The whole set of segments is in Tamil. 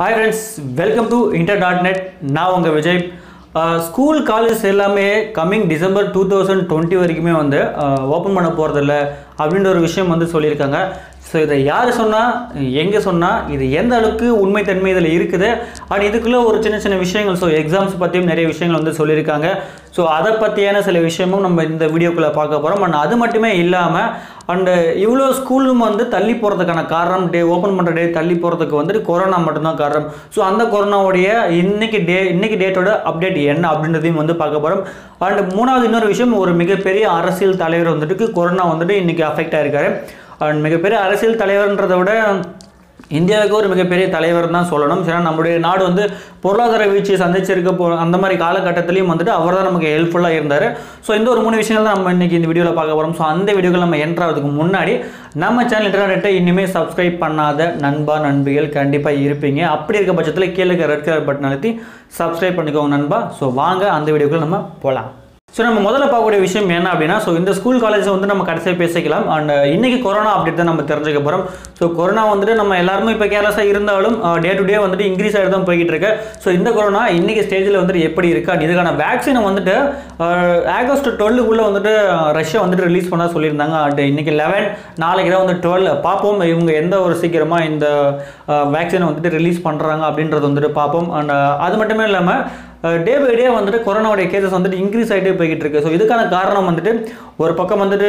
Hi friends welcome to inter dot net நான் உங்கள் விஜய். ஸ்கூல் காலேஜ் எல்லாமே coming December two thousand twenty வரைக்குமே வந்து ஓப்பன் பண்ண போகிறதில்ல அப்படின்ற ஒரு விஷயம் வந்து சொல்லியிருக்காங்க. ஸோ இதை யார் சொன்னால் எங்கே சொன்னால் இது எந்த அளவுக்கு உண்மைத்தன்மை இதில் இருக்குது? அண்ட் இதுக்குள்ளே ஒரு சின்ன சின்ன விஷயங்கள். ஸோ எக்ஸாம்ஸ் பற்றியும் நிறைய விஷயங்கள் வந்து சொல்லியிருக்காங்க. ஸோ அதை பற்றியான சில விஷயமும் நம்ம இந்த வீடியோக்குள்ளே பார்க்க போகிறோம் அண்ட் அது மட்டுமே இல்லாமல் அண்டு இவ்வளோ ஸ்கூலும் வந்து தள்ளி போகிறதுக்கான காரணம் டே ஓப்பன் பண்ணுற டே தள்ளி போகிறதுக்கு வந்துட்டு கொரோனா மட்டும்தான் காரணம். ஸோ அந்த கொரோனாவுடைய இன்னைக்கு டே இன்னைக்கு டேட்டோட அப்டேட் என்ன அப்படின்றதையும் வந்து பார்க்க போகிறோம் அண்ட் மூணாவது இன்னொரு விஷயம் ஒரு மிகப்பெரிய அரசியல் தலைவர் வந்துட்டு கொரோனா வந்துட்டு இன்னைக்கு அஃபெக்ட் ஆகிருக்காரு அண்ட் மிகப்பெரிய அரசியல் தலைவர்ன்றதை விட இந்தியாவுக்கு ஒரு மிகப்பெரிய தலைவர் தான் சொல்லணும். ஏன்னா நம்முடைய நாடு வந்து பொருளாதார வீழ்ச்சியை சந்திச்சிருக்க போ அந்த மாதிரி காலகட்டத்திலையும் வந்துட்டு அவர் தான் நமக்கு ஹெல்ப்ஃபுல்லாக இருந்தார். ஸோ இந்த ஒரு மூணு விஷயங்கள் தான் நம்ம இன்றைக்கி இந்த வீடியோவில் பார்க்க போகிறோம் ஸோ அந்த வீடியோவில் நம்ம என்ட்ராகிறதுக்கு முன்னாடி நம்ம சேனல் இன்டர்நெட்டை இனிமேல் சப்ஸ்கிரைப் பண்ணாத நண்பா நண்பிகள் கண்டிப்பாக இருப்பீங்க. அப்படி இருக்க பட்சத்தில் கீழே இருக்க ரெட் கலர் பட்டன் அழுத்தி சப்ஸ்கிரைப் பண்ணிக்கோங்க நண்பா. ஸோ வாங்க அந்த வீடியோக்குள்ளே நம்ம போகலாம் ஸோ நம்ம முதல்ல பார்க்கக்கூடிய விஷயம் என்ன அப்படின்னா ஸோ இந்த ஸ்கூல் காலேஜ் வந்து நம்ம கடைசியாக பேசிக்கலாம். அண்ட் இன்னைக்கு கொரோனா அப்டேட் தான் நம்ம தெரிஞ்சுக்க போகிறோம் ஸோ கொரோனா வந்துட்டு நம்ம எல்லாருமே இப்போ கேர்லெஸ்ஸாக இருந்தாலும் டே டு டே வந்துட்டு இன்க்ரீஸ் ஆகிட்டு தான் போய்கிட்டு இருக்கு. ஸோ இந்த கொரோனா இன்னைக்கு ஸ்டேஜில் வந்துட்டு எப்படி இருக்கு? அண்ட் இதுக்கான வேக்சினை வந்துட்டு ஆகஸ்ட் டுவெல்லுக்குள்ளே வந்துட்டு ரஷ்யா வந்துட்டு ரிலீஸ் பண்ண சொல்லியிருந்தாங்க. அண்ட் இன்னைக்கு லெவன் நாளைக்கு தான் வந்து டுவெல் பார்ப்போம். இவங்க எந்த ஒரு சீக்கிரமாக இந்த வேக்சினை வந்துட்டு ரிலீஸ் பண்ணுறாங்க அப்படின்றது வந்துட்டு பார்ப்போம். அண்ட் அது மட்டுமே இல்லாமல் டே பை டே வந்துட்டு கொரோனாவுடைய கேசஸ் வந்துட்டு இன்க்ரீஸ் ஆகிட்டே போய்கிட்டு இருக்கு. ஸோ இதுக்கான காரணம் வந்துட்டு ஒரு பக்கம் வந்துட்டு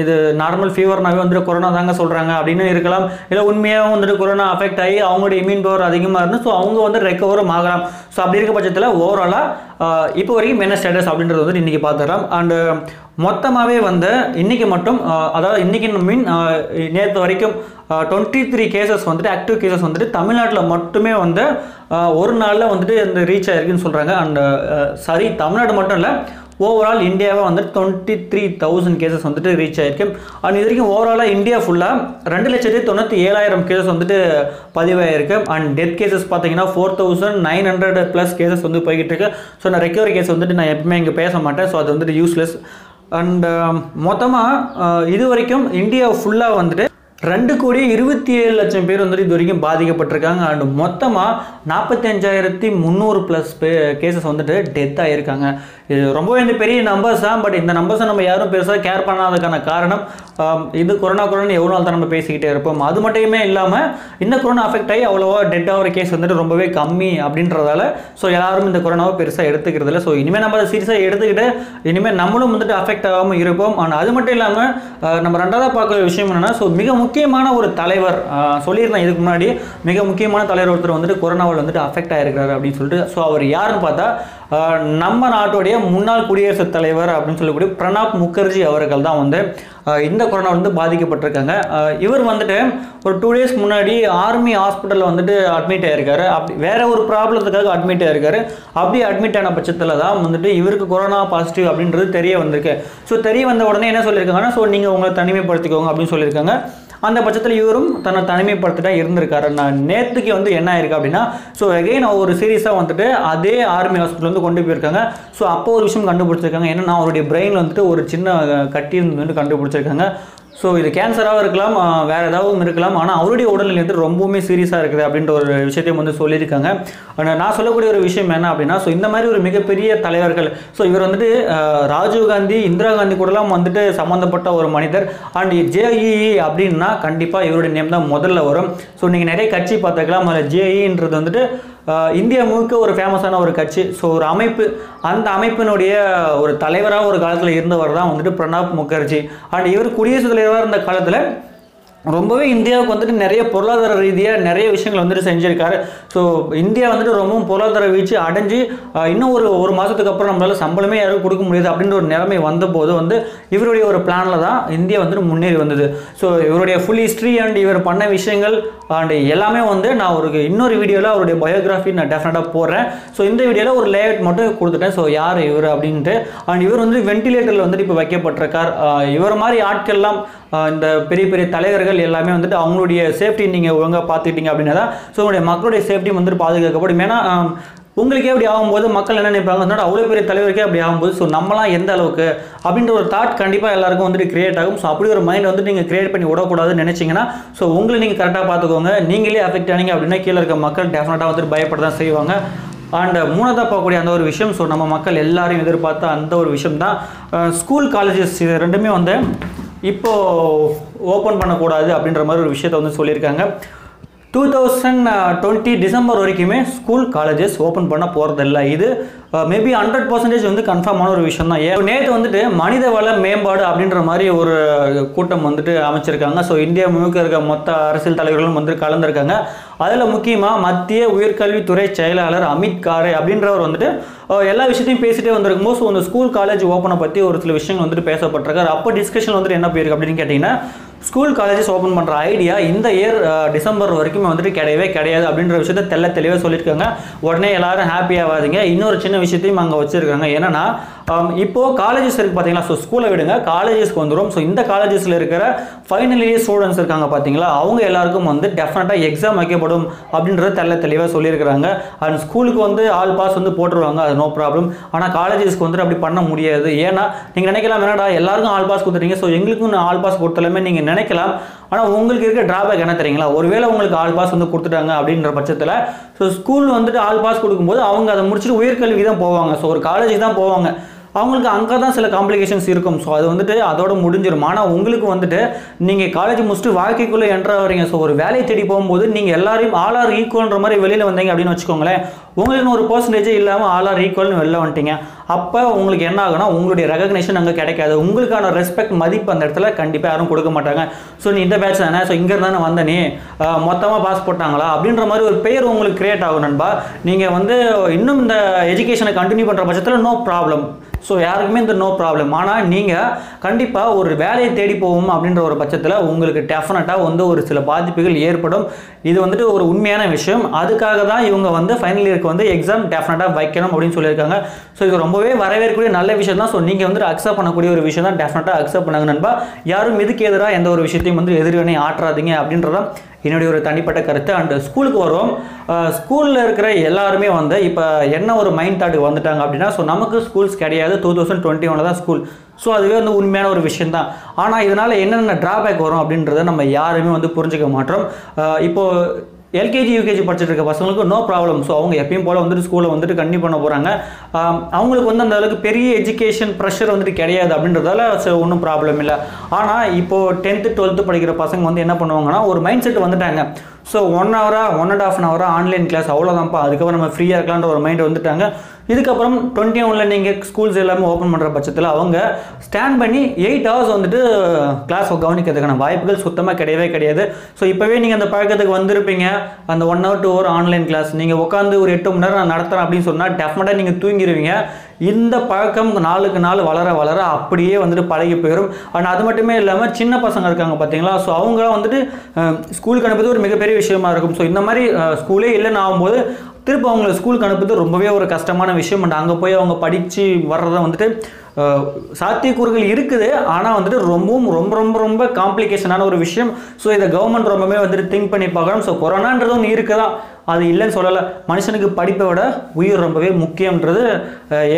இது நார்மல் ஃபீவர்னாவே வந்துட்டு கொரோனா தாங்க சொல்கிறாங்க அப்படின்னு இருக்கலாம். இல்லை உண்மையாக வந்துட்டு கொரோனா அஃபெக்ட் ஆகி அவங்களுடைய இம்யூன் பவர் அதிகமாக இருந்து ஸோ அவங்க வந்து ரெக்கவரும் ஆகலாம். ஸோ அப்படி இருக்க பட்சத்தில் ஓவராலாக இப்போ வரைக்கும் என்ன ஸ்டேட்டஸ் அப்படின்றது வந்து இன்றைக்கி பார்த்துடலாம் அண்டு மொத்தமாகவே வந்து இன்றைக்கி மட்டும் அதாவது இன்றைக்கி மீன் நேற்று வரைக்கும் டுவெண்ட்டி த்ரீ கேசஸ் வந்துட்டு ஆக்டிவ் கேசஸ் வந்துட்டு தமிழ்நாட்டில் மட்டுமே வந்து ஒரு நாளில் வந்துட்டு இந்த ரீச் ஆயிருக்குன்னு சொல்கிறாங்க அண்ட் சாரி தமிழ்நாடு மட்டும் இல்லை ஓவரால் இந்தியாவை வந்து டுவெண்ட்டி த்ரீ தௌசண்ட் கேசஸ் வந்துட்டு ரீச் ஆயிருக்கு. அண்ட் இது வரைக்கும் ஓவராலாக இந்தியா ஃபுல்லாக ரெண்டு லட்சத்தி தொண்ணூற்றி ஏழாயிரம் கேசஸ் வந்துட்டு பதிவாயிருக்கு. அண்ட் டெத் கேசஸ் பார்த்தீங்கன்னா four thousand nine hundred plus cases வந்து போய்கிட்டு இருக்கு. ஸோ நான் ரெக்கவரி கேஸ் வந்துட்டு நான் எப்பவுமே இங்கே பேச மாட்டேன். ஸோ அது வந்துட்டு யூஸ்லெஸ் அண்ட் மொத்தமாக இது வரைக்கும் இந்தியா ஃபுல்லாக வந்துட்டு ரெண்டு கோடி இருபத்தி ஏழு லட்சம் பேர் வந்துட்டு இது வரைக்கும் பாதிக்கப்பட்டிருக்காங்க. அண்ட் மொத்தமாக நாற்பத்தஞ்சாயிரத்தி முந்நூறு ப்ளஸ் பே கேசஸ் வந்துட்டு டெத் ஆகியிருக்காங்க இது ரொம்பவே வந்து பெரிய நம்பர்ஸ் தான். பட் இந்த நம்பர்ஸை நம்ம யாரும் பெருசாக கேர் பண்ணாததுக்கான காரணம் இது கொரோனா கொரோனா எவ்வளோ நாள் தான் நம்ம பேசிக்கிட்டே இருப்போம். அது மட்டுமே இல்லாமல் இந்த கொரோனா அஃபெக்ட் ஆகி அவ்வளோவா டெட் ஆகிற கேஸ் வந்துட்டு ரொம்பவே கம்மி அப்படின்றதால ஸோ எல்லாரும் இந்த கொரோனாவை பெருசாக எடுத்துக்கிறது இல்லை. ஸோ இனிமேல் நம்ம அதை சீரியஸாக எடுத்துக்கிட்டு இனிமேல் நம்மளும் வந்துட்டு அஃபெக்ட் ஆகாமல் இருப்போம். ஆனால் அது மட்டும் இல்லாமல் நம்ம ரெண்டாவது பார்க்குற விஷயம் என்னென்னா ஸோ மிக முக்கியமான ஒரு தலைவர் சொல்லியிருந்தேன் இதுக்கு முன்னாடி மிக முக்கியமான தலைவர் ஒருத்தர் வந்துட்டு கொரோனாவில் வந்துட்டு அஃபெக்ட் ஆகிருக்கிறாரு அப்படின்னு சொல்லிட்டு. ஸோ அவர் யாருன்னு பார்த்தா நம்ம நாட்டுடைய முன்னாள் குடியரசுத் தலைவர் அப்படின்னு சொல்லக்கூடிய பிரணாப் முகர்ஜி அவர்கள் தான் வந்து இந்த கொரோனா வந்து பாதிக்கப்பட்டிருக்காங்க. இவர் வந்துட்டு ஒரு டூ டேஸ் முன்னாடி ஆர்மி ஹாஸ்பிட்டலில் வந்துட்டு அட்மிட் ஆகிருக்காரு அப்படி வேற ஒரு ப்ராப்ளத்துக்காக அட்மிட் ஆகிருக்காரு அப்படி அட்மிட் ஆன பட்சத்தில் தான் வந்துட்டு இவருக்கு கொரோனா பாசிட்டிவ் அப்படின்றது தெரிய வந்திருக்கு. ஸோ தெரிய வந்த உடனே என்ன சொல்லியிருக்காங்கன்னா ஸோ நீங்கள் உங்களை தனிமைப்படுத்திக்கோங்க அப்படின்னு சொல்லியிருக்காங்க. அந்த பட்சத்தில் இவரும் தன்னை தனிமைப்படுத்திட்டா இருந்திருக்காரு. நான் நேற்றுக்கு வந்து என்ன ஆயிருக்கு அப்படின்னா ஸோ எகைன் ஒரு சீரியஸாக வந்துட்டு அதே ஆர்மி ஹாஸ்பிட்டல் வந்து கொண்டு போயிருக்காங்க. ஸோ அப்போ ஒரு விஷயம் கண்டுபிடிச்சிருக்காங்க. என்னன்னா அவருடைய பிரெயினில் வந்துட்டு ஒரு சின்ன கட்டி வந்து கண்டுபிடிச்சிருக்காங்க. ஸோ இது கேன்சராகவும் இருக்கலாம் வேறு ஏதாவது இருக்கலாம். ஆனால் அவருடைய உடல்நிலை வந்து ரொம்பவுமே சீரியஸாக இருக்குது அப்படின்ற ஒரு விஷயத்தையும் வந்து சொல்லியிருக்காங்க. நான் சொல்லக்கூடிய ஒரு விஷயம் என்ன அப்படின்னா ஸோ இந்த மாதிரி ஒரு மிகப்பெரிய தலைவர்கள் ஸோ இவர் வந்துட்டு ராஜீவ்காந்தி இந்திரா காந்தி கூடலாம் வந்துட்டு சம்மந்தப்பட்ட ஒரு மனிதர். அண்ட் ஜேஇஇ அப்படின்னா கண்டிப்பாக இவருடைய நேம் தான் முதல்ல வரும். ஸோ நீங்கள் நிறைய கட்சி பார்த்துக்கலாம் அதில் ஜேஇன்றது வந்துட்டு இந்தியா முழுக்க ஒரு ஃபேமஸான ஒரு கட்சி. ஸோ ஒரு அமைப்பு அந்த அமைப்பினுடைய ஒரு தலைவராக ஒரு காலத்தில் இருந்தவர் தான் வந்துட்டு பிரணாப் முகர்ஜி. அண்ட் இவர் குடியரசுத் தலைவராக இருந்த காலத்தில் ரொம்பவே இந்தியாவுக்கு வந்துட்டு நிறைய பொருளாதார ரீதியாக நிறைய விஷயங்கள் வந்துட்டு செஞ்சுருக்காரு. ஸோ இந்தியா வந்துட்டு ரொம்பவும் பொருளாதார வீழ்ச்சி அடைஞ்சு இன்னும் ஒரு ஒரு மாதத்துக்கு அப்புறம் நம்மளால் சம்பளமே யாரும் கொடுக்க முடியாது அப்படின்ற ஒரு நிலைமை வந்தபோது வந்து இவருடைய ஒரு பிளானில் தான் இந்தியா வந்துட்டு முன்னேறி வந்தது. ஸோ இவருடைய ஃபுல் ஹிஸ்ட்ரி அண்ட் இவர் பண்ண விஷயங்கள் அண்ட் எல்லாமே வந்து நான் ஒரு இன்னொரு வீடியோவில் அவருடைய பயோகிராஃபி நான் டெஃபினட்டாக போடுறேன். ஸோ இந்த வீடியோவில் ஒரு லேஅவுட் மட்டும் கொடுத்துட்டேன். ஸோ யார் இவர் அப்படின்ட்டு அண்ட் இவர் வந்து வென்டிலேட்டரில் வந்துட்டு இப்போ வைக்கப்பட்டிருக்கார். இவர் மாதிரி ஆட்கள்லாம் இந்த பெரிய பெரிய தலைவர்கள் எல்லாமே வந்துட்டு அவங்களுடைய சேஃப்டி நீங்கள் ஒழுங்காக பார்த்துக்கிட்டீங்க அப்படின்னா தான் ஸோ உங்களுடைய மக்களுடைய சேஃப்டி வந்துட்டு பாதுகாக்கப்படும். ஏன்னா உங்களுக்கே அப்படி ஆகும்போது மக்கள் என்ன நினைப்பாங்க? அவ்வளோ பெரிய தலைவருக்கே அப்படி ஆகும்போது ஸோ நம்மளாம் எந்த அளவுக்கு அப்படின்ற ஒரு தாட் கண்டிப்பாக எல்லாருக்கும் வந்துட்டு கிரியேட் ஆகும். ஸோ அப்படி ஒரு மைண்ட் வந்து நீங்கள் கிரியேட் பண்ணி விடக்கூடாதுன்னு நினைச்சீங்கன்னா ஸோ உங்களை நீங்கள் கரெக்டாக பார்த்துக்கோங்க. நீங்களே அஃபெக்ட் ஆனீங்க அப்படின்னா கீழே இருக்க மக்கள் டெஃபினட்டாக வந்துட்டு பயப்பட தான் செய்வாங்க. அண்ட் மூணாவதாக பார்க்கக்கூடிய அந்த ஒரு விஷயம் ஸோ நம்ம மக்கள் எல்லாரையும் எதிர்பார்த்த அந்த ஒரு விஷயம் தான் ஸ்கூல் காலேஜஸ் இது ரெண்டுமே வந்து இப்போது ஓப்பன் பண்ணக்கூடாது அப்படின்ற மாதிரி ஒரு விஷயத்த வந்து சொல்லியிருக்காங்க. டூ தௌசண்ட் டுவெண்ட்டி டிசம்பர் வரைக்குமே ஸ்கூல் காலேஜஸ் ஓப்பன் பண்ண போகிறதில்ல இது மேபி ஹண்ட்ரட் பர்சன்டேஜ் வந்து கன்ஃபார்மான ஒரு விஷயம் தான். ஏன் நேற்று வந்துட்டு மனித வள மேம்பாடு அப்படின்ற மாதிரி ஒரு கூட்டம் வந்துட்டு அமைச்சிருக்காங்க. ஸோ இந்தியா முழுக்க இருக்க மொத்த அரசியல் தலைவர்களும் வந்து கலந்துருக்காங்க. அதில் முக்கியமாக மத்திய உயர்கல்வித்துறை செயலாளர் அமித் காரே அப்படின்றவர் வந்துட்டு எல்லா விஷயத்தையும் பேசிட்டே வந்திருக்கும்போது ஸோ அந்த ஸ்கூல் காலேஜ் ஓப்பனை பற்றி ஒரு சில விஷயங்கள் வந்துட்டு பேசப்பட்டிருக்காரு. அப்போ டிஸ்கஷன் வந்துட்டு என்ன போயிருக்கு அப்படின்னு கேட்டிங்கன்னா ஸ்கூல் காலேஜஸ் ஓப்பன் பண்ணுற ஐடியா இந்த இயர் டிசம்பர் வரைக்கும் வந்துட்டு கிடையவே கிடையாது அப்படின்ற விஷயத்த தெல்ல தெளிவாக சொல்லியிருக்காங்க. உடனே எல்லாரும் ஹாப்பி ஆகாதீங்க இன்னொரு சின்ன விஷயத்தையும் அங்கே வச்சுருக்காங்க. என்னன்னா இப்போது இப்போ காலேஜஸ் இருக்கு பார்த்தீங்களா ஸோ ஸ்கூலை விடுங்க. காலேஜஸ்க்கு வந்துடும் ஸோ இந்த காலேஜஸில் இருக்கிற ஃபைனல் இயர் ஸ்டூடெண்ட்ஸ் இருக்காங்க பார்த்தீங்களா அவங்க எல்லாருக்கும் வந்து டெஃபினட்டாக எக்ஸாம் வைக்கப்படும் அப்படின்றத தெல்ல தெளிவாக சொல்லியிருக்கிறாங்க. அண்ட் ஸ்கூலுக்கு வந்து ஆல் பாஸ் வந்து போட்டுருவாங்க. அது நோ ப்ராப்ளம் ஆனால் காலேஜஸ்க்கு வந்துட்டு அப்படி பண்ண முடியாது. ஏன்னா நீங்கள் நினைக்கலாம் என்னடா எல்லாருக்கும் ஆல் பாஸ் கொடுத்துறீங்க ஸோ எங்களுக்கும் ஆல் பாஸ் கொடுத்தாலுமே நீங்கள் நினைக்கலாம். ஆனால் உங்களுக்கு இருக்க டிராபேக் என்ன தெரியுங்களா? ஒருவேளை உங்களுக்கு ஆல் பாஸ் வந்து கொடுத்துட்டாங்க அப்படின்ற பட்சத்தில் ஸோ ஸ்கூல் வந்துட்டு ஆல் பாஸ் கொடுக்கும்போது அவங்க அதை முடிச்சுட்டு உயர்கல்வி தான் போவாங்க. ஸோ ஒரு காலேஜுக்கு தான் போவாங்க. அவங்களுக்கு அங்கே தான் சில காம்ப்ளிகேஷன்ஸ் இருக்கும். ஸோ அது வந்துட்டு அதோட முடிஞ்சிடும் ஆனால் உங்களுக்கு வந்துட்டு நீங்கள் காலேஜ் முடிச்சுட்டு வாழ்க்கைக்குள்ளே என்ட்ரு வரீங்க ஸோ ஒரு வேலையை தேடி போகும்போது நீங்கள் எல்லாரையும் ஆல் ஆர் ஈக்குவல்ன்ற மாதிரி வெளியில் வந்தீங்க அப்படின்னு வச்சுக்கோங்களேன். உங்களுக்கு ஒரு பர்சன்டேஜே இல்லாமல் ஆல் ஆர் ஈக்குவல்னு வெளில வந்துட்டீங்க. அப்போ உங்களுக்கு என்ன ஆகுனா உங்களுடைய ரெகக்னேஷன் அங்கே கிடைக்காது. உங்களுக்கான ரெஸ்பெக்ட் மதிப்பு அந்த இடத்துல கண்டிப்பாக யாரும் கொடுக்க மாட்டாங்க. ஸோ நீ இந்த பேட்ச் தானே? ஸோ இங்கே தானே வந்த நீ. மொத்தமாக பாஸ் போட்டாங்களா? அப்படின்ற மாதிரி ஒரு பேர் உங்களுக்கு கிரியேட் ஆகும் நண்பா. நீங்கள் வந்து இன்னும் இந்த எஜுகேஷனை கண்டினியூ பண்ணுற பட்சத்தில் நோ ப்ராப்ளம் ஸோ யாருக்குமே இந்த நோ ப்ராப்ளம் ஆனால் நீங்கள் கண்டிப்பாக ஒரு வேலையை தேடி போவோம் அப்படின்ற ஒரு பட்சத்தில் உங்களுக்கு டெஃபினட்டாக வந்து ஒரு சில பாதிப்புகள் ஏற்படும். இது வந்துட்டு ஒரு உண்மையான விஷயம். அதுக்காக தான் இவங்க வந்து ஃபைனல் இயருக்கு வந்து எக்ஸாம் டெஃபினட்டாக வைக்கணும் அப்படின்னு சொல்லியிருக்காங்க. ஸோ இது ரொம்பவே வரவேற்கக்கூடிய நல்ல விஷயம் தான். ஸோ நீங்கள் வந்துட்டு அக்செப்ட் பண்ணக்கூடிய ஒரு விஷயம் தான். டெஃபினட்டாக அக்செப்ட் பண்ணாங்க நண்பா. யாரும் இதுக்கு எதிராக எந்த ஒரு விஷயத்தையும் வந்து எதிர்வினை ஆற்றாதீங்க அப்படின்றதான் என்னுடைய ஒரு தனிப்பட்ட கருத்து. அண்டு ஸ்கூலுக்கு வரும் ஸ்கூலில் இருக்கிற எல்லாருமே வந்து இப்போ என்ன ஒரு மைண்ட் தாட்டுக்கு வந்துட்டாங்க அப்படின்னா ஸோ நமக்கு ஸ்கூல்ஸ் கிடையாது. டூ தௌசண்ட் டுவெண்ட்டி ஒனில் தான் ஸ்கூல் ஸோ அதுவே வந்து உண்மையான ஒரு விஷயந்தான் ஆனால் இதனால் என்னென்ன ட்ராபேக் வரும் அப்படின்றத நம்ம யாருமே வந்து புரிஞ்சுக்க மாட்டோம். இப்போது எல்கேஜி யூகேஜி படிச்சுட்டு இருக்க பசங்களுக்கு நோ ப்ராப்ளம் ஸோ அவங்க எப்பயும் போல் வந்துட்டு ஸ்கூலில் வந்துட்டு கண்டினியூ பண்ண போகிறாங்க அவங்களுக்கு வந்து அந்த அளவுக்கு பெரிய எஜுகேஷன் ப்ரெஷர் வந்துட்டு கிடையாது அப்படின்றதால ஸோ ஒன்றும் ப்ராப்ளம் இல்லை. ஆனால் இப்போது டென்த்து டுவெல்த்து படிக்கிற பசங்க வந்து என்ன பண்ணுவாங்கன்னா ஒரு மைண்ட் செட் வந்துட்டாங்க. ஸோ ஒன் ஹவராக ஒன் அண்ட் ஆஃப் அன் ஹவராக ஆன்லைன் கிளாஸ் அவ்வளோதான்ப்பா அதுக்கப்புறம் நம்ம ஃப்ரீயாக இருக்கலான்ற ஒரு மைண்ட் வந்துட்டாங்க. இதுக்கப்புறம் டுவெண்ட்டி ஒனில் நீங்கள் ஸ்கூல்ஸ் எல்லாமே ஓப்பன் பண்ணுற பட்சத்தில் அவங்க ஸ்டாண்ட் பண்ணி எயிட் ஹவர்ஸ் வந்துட்டு கிளாஸ் கவனிக்கிறதுக்கான வாய்ப்புகள் சுத்தமாக கிடையவே கிடையாது. ஸோ இப்போவே நீங்கள் அந்த பழக்கத்துக்கு வந்திருப்பீங்க. அந்த one hour two hour online class நீங்கள் உட்காந்து ஒரு எட்டு மணி நேரம் நான் நடத்துகிறேன் அப்படின்னு சொன்னால் டெஃபினட்டாக நீங்கள் தூங்கிடுவீங்க இந்த பழக்கம் நாளுக்கு நாள் வளர வளர அப்படியே வந்துட்டு பழகி போயிடும் அண்ட் அது மட்டுமே இல்லாமல் சின்ன பசங்க இருக்காங்க பார்த்தீங்களா ஸோ அவங்களாம் வந்துட்டு ஸ்கூலுக்கு அனுப்புறது ஒரு மிகப்பெரிய விஷயமா இருக்கும். ஸோ இந்த மாதிரி ஸ்கூலே இல்லைன்னு ஆகும்போது திரும்ப அவங்கள ஸ்கூலுக்கு அனுப்புறது ரொம்பவே ஒரு கஷ்டமான விஷயம். அண்ட் அங்கே போய் அவங்க படித்து வர்றதை வந்துட்டு சாத்தியக்கூறுகள் இருக்குது. ஆனால் வந்துட்டு ரொம்பவும் ரொம்ப ரொம்ப ரொம்ப காம்ப்ளிகேஷனான ஒரு விஷயம். ஸோ இதை கவர்மெண்ட் ரொம்பவே வந்துட்டு திங்க் பண்ணி பார்க்கணும். ஸோ கொரோனான்றது ஒன்று இருக்குதா? அது இல்லைன்னு சொல்லலை. மனுஷனுக்கு படிப்பை விட உயிர் ரொம்பவே முக்கியன்றது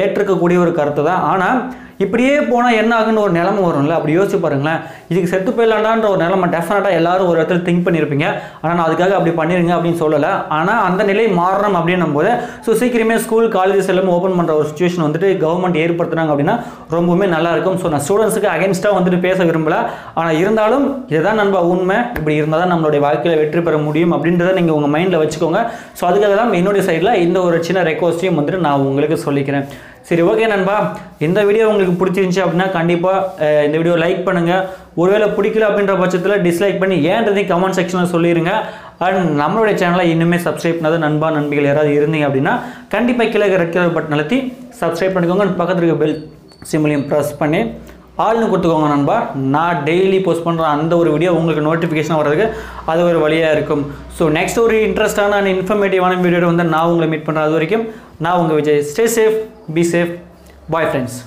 ஏற்றுக்கக்கூடிய ஒரு கருத்து தான். ஆனால் இப்படியே போனால் என்ன ஆகுன்னு ஒரு நிலமை வரும்ல? அப்படி யோசிச்சு பாருங்களேன். இதுக்கு செத்து போயிடலாண்டான்ற ஒரு நிலைமை டெஃபினட்டாக எல்லாரும் ஒரு இடத்துல திங்க் பண்ணியிருப்பீங்க ஆனால் நான் அதுக்காக அப்படி பண்ணிருங்க அப்படின்னு சொல்லலை. ஆனால் அந்த நிலை மாறணும் அப்படின்னும் போது ஸோ சீக்கிரமே ஸ்கூல் காலேஜஸ் எல்லாமே ஓப்பன் பண்ணுற ஒரு சுச்சுவேஷன் வந்துட்டு கவர்மெண்ட் ஏற்படுத்துனாங்க அப்படின்னா ரொம்பவுமே நல்லா இருக்கும். ஸோ நான் ஸ்டூடெண்ட்ஸுக்கு அகேன்ஸ்டாக வந்துட்டு பேச விரும்பல. ஆனால் இருந்தாலும் இதுதான் நண்பா உண்மை. இப்படி இருந்தால் தான் நம்மளுடைய வாழ்க்கையில் வெற்றி பெற முடியும் அப்படின்றத நீங்கள் உங்கள் மைண்டில் வச்சுக்கோங்க. ஸோ அதுக்காக தான் என்னுடைய சைடில் இந்த ஒரு சின்ன ரெக்வஸ்ட்டையும் வந்துட்டு நான் உங்களுக்கு சொல்லிக்கிறேன். சரி ஓகே நண்பா. இந்த வீடியோ உங்களுக்கு பிடிச்சிருந்துச்சி அப்படின்னா கண்டிப்பாக இந்த வீடியோ லைக் பண்ணுங்கள் ஒருவேளை பிடிக்கல அப்படின்ற பட்சத்தில் டிஸ்லைக் பண்ணி ஏன்றதையும் கமெண்ட் செக்ஷனில் சொல்லிடுங்க அண்ட் நம்மளுடைய சேனலை இன்னுமே சப்ஸ்கிரைப் பண்ணாத நண்பா நண்பிகள் யாராவது இருந்தீங்க அப்படின்னா கண்டிப்பாக கீழே ரெட் கலர் பட்டன் அழுத்தி சப்ஸ்கிரைப் பண்ணிக்கோங்க. பக்கத்துக்கு இருக்க பெல் சிம்லையும் ப்ரெஸ் பண்ணி ஆள்னு கொடுத்துக்கோங்க நண்பா. நான் டெய்லி போஸ்ட் பண்ணுற அந்த ஒரு வீடியோ உங்களுக்கு நோட்டிஃபிகேஷன் வர்றதுக்கு அது ஒரு வழியாக இருக்கும். ஸோ நெக்ஸ்ட் ஒரு இன்ட்ரெஸ்டான அண்ட் இன்ஃபர்மேட்டிவான வீடியோ வந்து நான் உங்களை மீட் பண்ணுறேன் அது வரைக்கும் நான் உங்கள் Vijay. Stay safe be safe bye friends